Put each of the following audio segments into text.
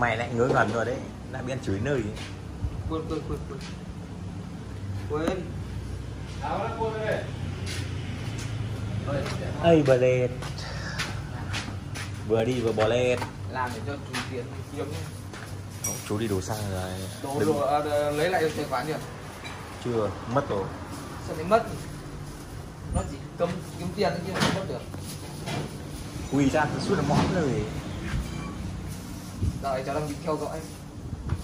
mày lại ngớ ngẩn rồi đấy. Đã biết chửi nơi quên quên quên quên. Quên. Ây bờ lệt vừa đi vừa bỏ lên làm để cho chú tiền kiếm chú đi đồ xăng rồi. Đừng- đồ à, lấy lại được tài khoản chưa chưa mất rồi. Sao lại mất? Nó chỉ cấm kiếm tiền chứ không mất được. Quỳ ra suốt là món rồi đợi cháu đang bị theo dõi.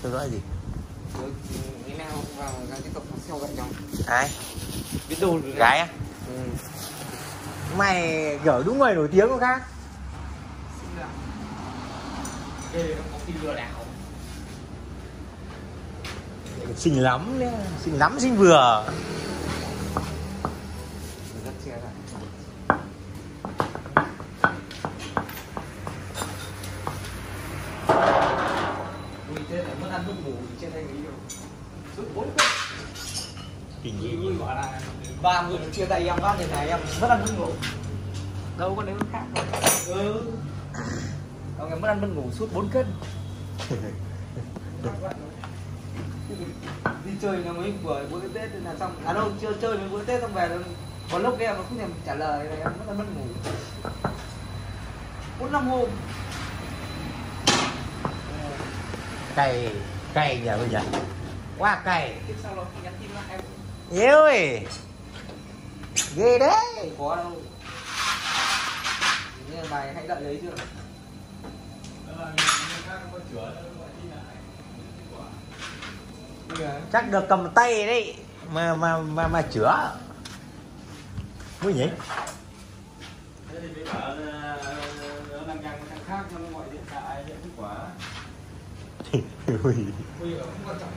Theo dõi gì? Rồi ngày nào vào cái tiếp tục theo dõi nhau. Ai? Biết đâu gái á? Ừ. mày kiểu đúng người nổi tiếng không khác. Đây lừa đảo. Xinh lắm đấy xinh lắm xinh vừa Thế là mất ăn mất ngủ trên đây người yêu Suốt bốn kinh Ui, nghiệm ui, bảo là ba người nó chia tay em phát như này em mất ăn mất ngủ. Đâu có nếu khác đâu Ừ. Ông em mất ăn mất ngủ suốt 4 cân. Đi chơi là mấy buổi bữa tết là xong. À đâu chơi chơi mấy bữa tết xong về rồi. Có lúc em nó không thèm trả lời là em mất ăn mất ngủ. Bốn năm hôm cay cay nhờ bây giờ? Quá cay. Tiếp yêu ơi. Ghê đấy. Có đâu như bài hãy đợi đấy chưa chắc được cầm tay đấy, mà mà mà mà chữa. Vui nhỉ? Thế thì mới bảo là nó làm nhằng thằng khác cho nó gọi điện thoại nhận kết quả Ui. bây giờ không quan trọng